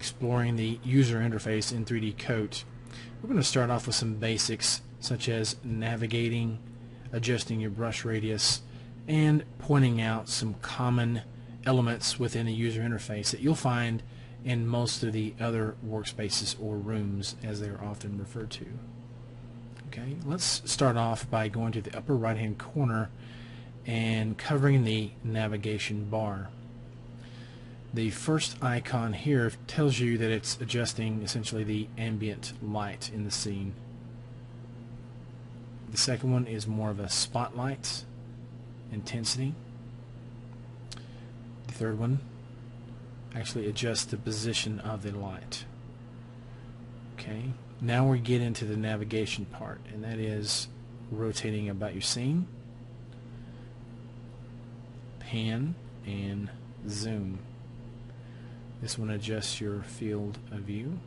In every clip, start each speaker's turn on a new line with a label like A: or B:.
A: exploring the user interface in 3D Coat, we're going to start off with some basics such as navigating, adjusting your brush radius, and pointing out some common elements within a user interface that you'll find in most of the other workspaces or rooms as they're often referred to. Okay, let's start off by going to the upper right hand corner and covering the navigation bar. The first icon here tells you that it's adjusting essentially the ambient light in the scene. The second one is more of a spotlight intensity. The third one actually adjusts the position of the light. Okay, now we get into the navigation part, and that is rotating about your scene, pan, and zoom. This one adjusts your field of view.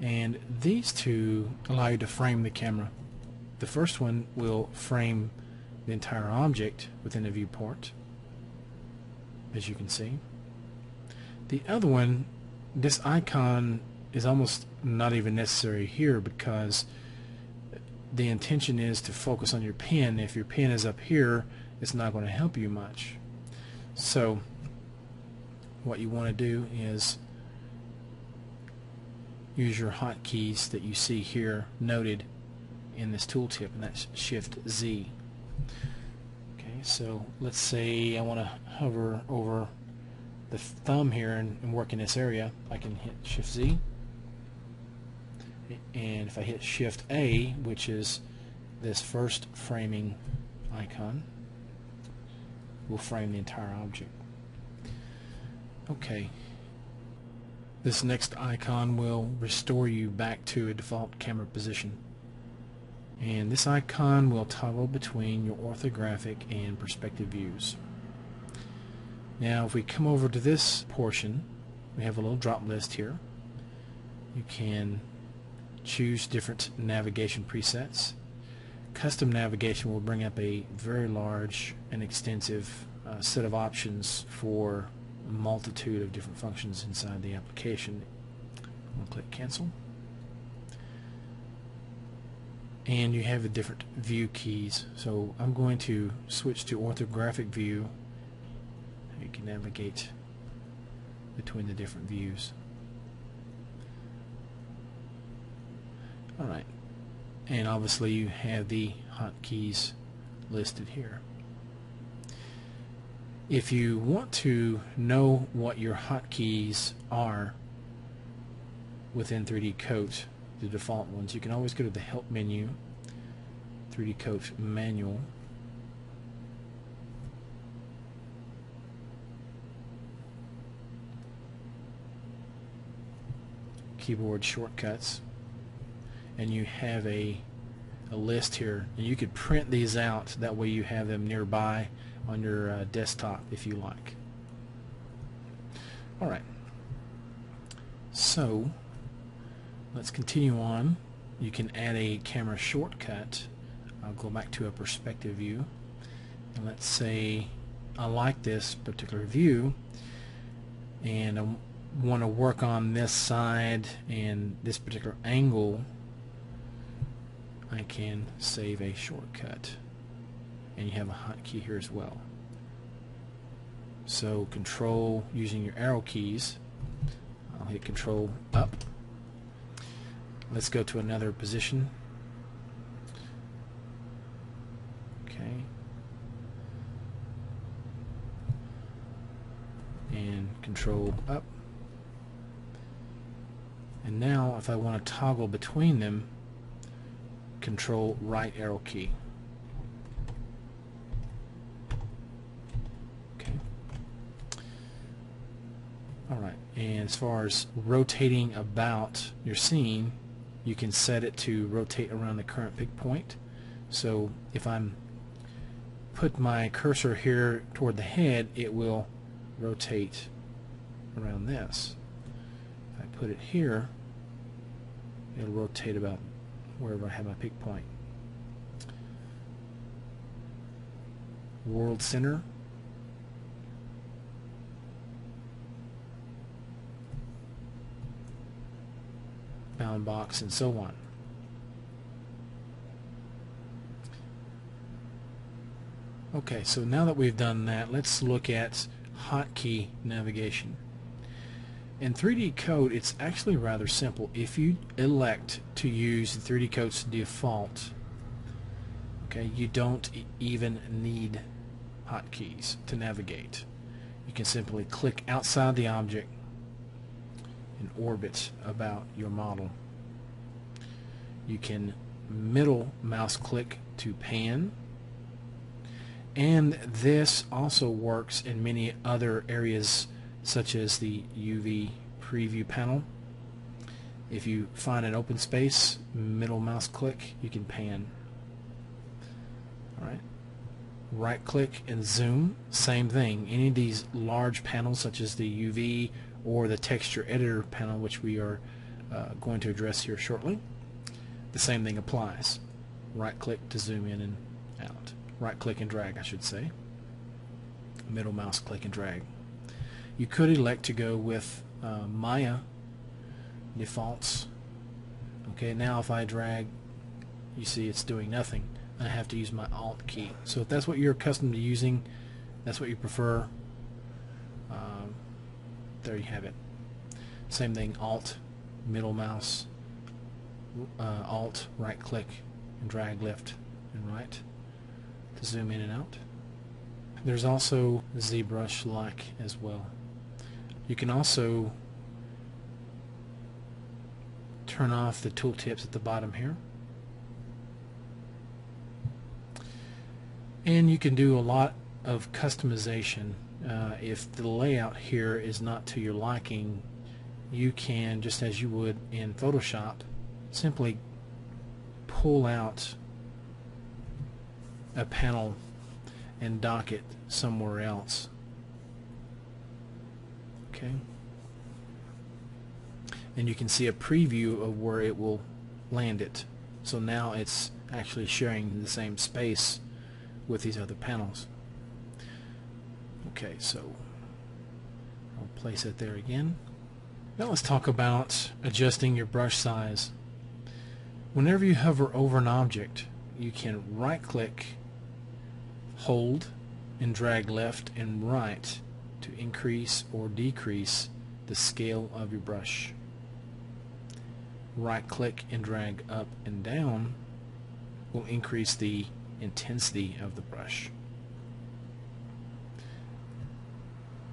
A: And these two allow you to frame the camera. The first one will frame the entire object within the viewport, as you can see. The other one, this icon is almost not even necessary here because the intention is to focus on your pen. If your pen is up here, it's not going to help you much. So what you want to do is use your hotkeys that you see here noted in this tooltip and that's shift Z. Okay so let's say I want to hover over the thumb here and, and work in this area. I can hit shift Z. And if I hit shift A which is this first framing icon will frame the entire object Okay. This next icon will restore you back to a default camera position. And this icon will toggle between your orthographic and perspective views. Now if we come over to this portion, we have a little drop list here. You can choose different navigation presets. Custom navigation will bring up a very large and extensive uh, set of options for multitude of different functions inside the application. We'll click cancel. And you have the different view keys. So I'm going to switch to orthographic view. You can navigate between the different views. Alright. And obviously you have the hotkeys listed here. If you want to know what your hotkeys are within 3D Coat, the default ones, you can always go to the Help menu, 3D Coat Manual, keyboard shortcuts. And you have a a list here. And you could print these out. That way you have them nearby on your uh, desktop if you like. Alright, so let's continue on. You can add a camera shortcut. I'll go back to a perspective view and let's say I like this particular view and I want to work on this side and this particular angle I can save a shortcut and you have a hotkey here as well. So control using your arrow keys. I'll hit control up. Let's go to another position. Okay. And control up. And now if I want to toggle between them, control right arrow key. Alright, and as far as rotating about your scene, you can set it to rotate around the current pick point. So if I'm put my cursor here toward the head, it will rotate around this. If I put it here, it'll rotate about wherever I have my pick point. World center, box and so on. Okay, so now that we've done that, let's look at hotkey navigation. In 3D Coat, it's actually rather simple. If you elect to use 3D Coat's default, okay, you don't even need hotkeys to navigate. You can simply click outside the object and orbit about your model. You can middle mouse click to pan and this also works in many other areas such as the UV preview panel. If you find an open space, middle mouse click, you can pan. Alright. Right click and zoom, same thing. Any of these large panels such as the UV or the texture editor panel which we are uh, going to address here shortly, the same thing applies. Right click to zoom in and out. Right click and drag I should say. Middle mouse click and drag. You could elect to go with uh, Maya defaults. Okay now if I drag you see it's doing nothing. I have to use my alt key. So if that's what you're accustomed to using that's what you prefer um, there you have it same thing alt middle mouse uh, alt right click and drag left and right to zoom in and out. There's also ZBrush like as well. You can also turn off the tooltips at the bottom here. And you can do a lot of customization. Uh, if the layout here is not to your liking, you can, just as you would in Photoshop, simply pull out a panel and dock it somewhere else. Okay. And you can see a preview of where it will land it. So now it's actually sharing the same space with these other panels. Okay, so I'll place it there again. Now let's talk about adjusting your brush size. Whenever you hover over an object, you can right click Hold and drag left and right to increase or decrease the scale of your brush. Right click and drag up and down will increase the intensity of the brush.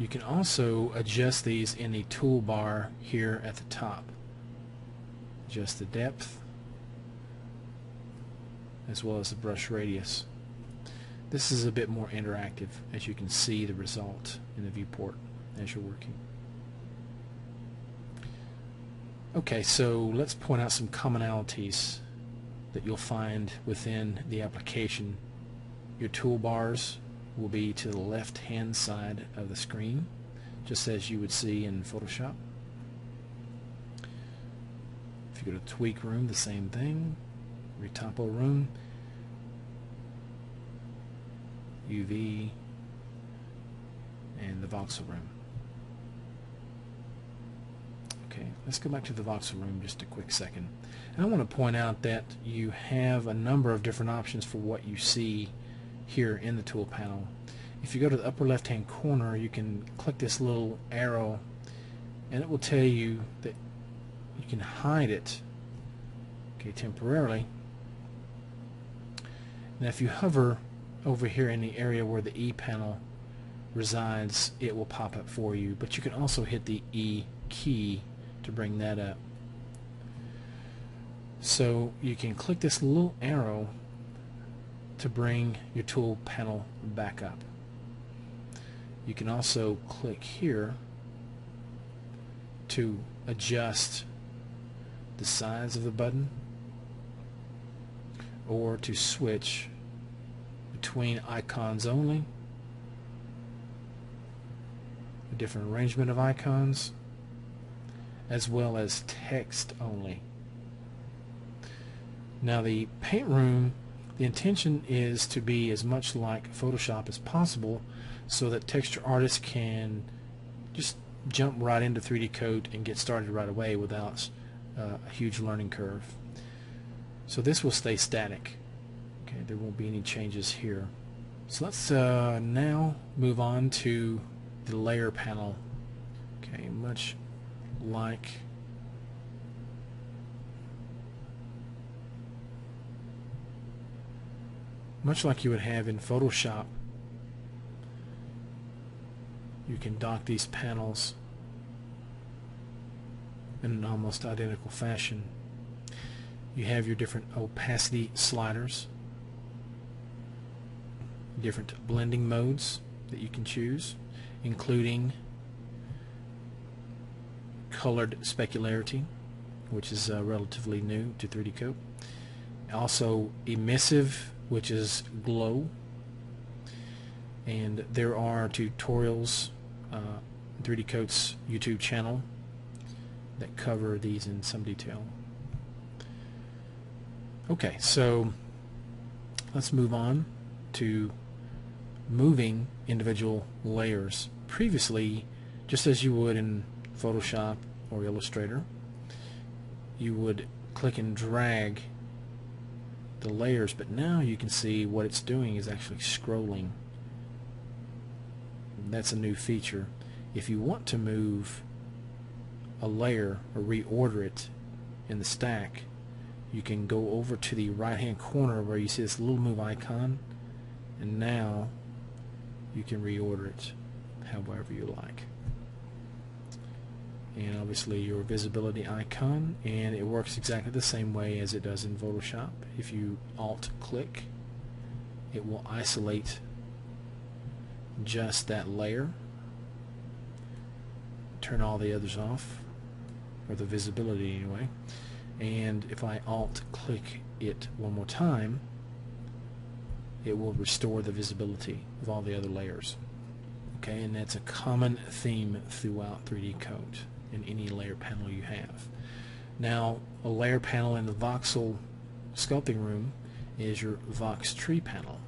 A: You can also adjust these in the toolbar here at the top. Adjust the depth as well as the brush radius. This is a bit more interactive as you can see the result in the viewport as you're working. Okay, so let's point out some commonalities that you'll find within the application. Your toolbars will be to the left hand side of the screen just as you would see in Photoshop. If you go to tweak room, the same thing. Retopo room, UV, and the voxel room. Okay, let's go back to the voxel room just a quick second. And I want to point out that you have a number of different options for what you see here in the tool panel. If you go to the upper left hand corner you can click this little arrow and it will tell you that you can hide it okay temporarily now if you hover over here in the area where the E panel resides it will pop up for you but you can also hit the E key to bring that up so you can click this little arrow to bring your tool panel back up you can also click here to adjust the size of the button or to switch between icons only, a different arrangement of icons, as well as text only. Now the paint room, the intention is to be as much like Photoshop as possible so that texture artists can just jump right into 3D Coat and get started right away without uh, a huge learning curve. So this will stay static. Okay, there won't be any changes here. So let's uh, now move on to the layer panel. Okay, much like much like you would have in Photoshop you can dock these panels in an almost identical fashion. You have your different opacity sliders different blending modes that you can choose including colored specularity which is uh, relatively new to 3D Coat also emissive which is glow and there are tutorials uh, 3D Coat's YouTube channel that cover these in some detail okay so let's move on to moving individual layers. Previously, just as you would in Photoshop or Illustrator, you would click and drag the layers, but now you can see what it's doing is actually scrolling. That's a new feature. If you want to move a layer or reorder it in the stack, you can go over to the right hand corner where you see this little move icon and now you can reorder it however you like and obviously your visibility icon and it works exactly the same way as it does in Photoshop. If you alt click it will isolate just that layer turn all the others off or the visibility anyway. And if I alt click it one more time it will restore the visibility of all the other layers. Okay, and that's a common theme throughout 3D Coat in any layer panel you have. Now, a layer panel in the voxel sculpting room is your VoxTree panel.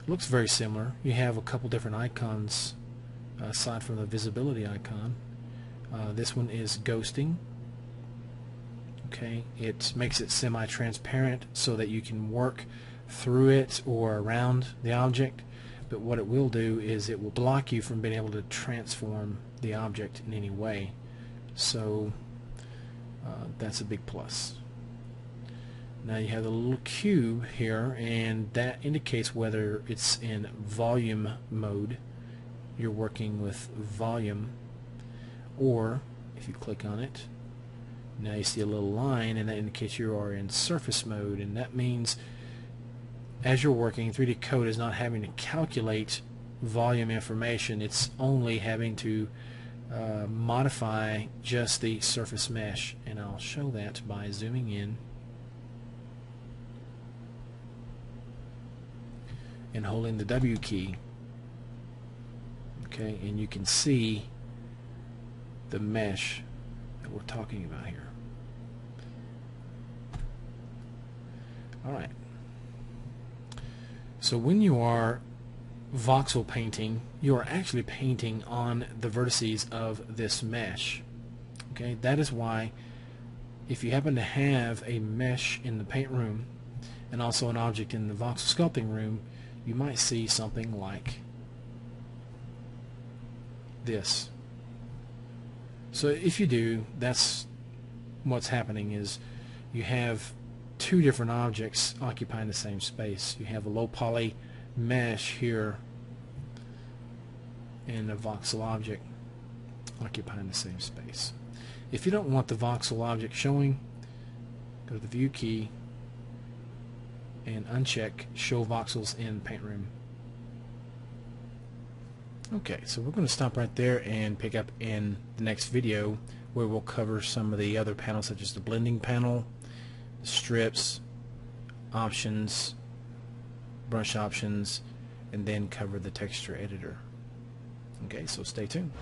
A: It looks very similar. You have a couple different icons aside from the visibility icon. Uh, this one is ghosting. Okay, it makes it semi-transparent so that you can work through it or around the object but what it will do is it will block you from being able to transform the object in any way. So uh, that's a big plus. Now you have the little cube here and that indicates whether it's in volume mode you're working with volume or if you click on it now you see a little line and that indicates you are in surface mode and that means as you're working, 3D Coat is not having to calculate volume information. It's only having to uh, modify just the surface mesh. And I'll show that by zooming in and holding the W key. Okay, and you can see the mesh that we're talking about here. Alright. So when you are voxel painting, you are actually painting on the vertices of this mesh. Okay, that is why if you happen to have a mesh in the paint room and also an object in the voxel sculpting room, you might see something like this. So if you do, that's what's happening is you have two different objects occupying the same space. You have a low poly mesh here and a voxel object occupying the same space. If you don't want the voxel object showing, go to the view key and uncheck show voxels in paint room. Okay, so we're going to stop right there and pick up in the next video where we'll cover some of the other panels such as the blending panel, strips, options, brush options, and then cover the texture editor. Okay, so stay tuned.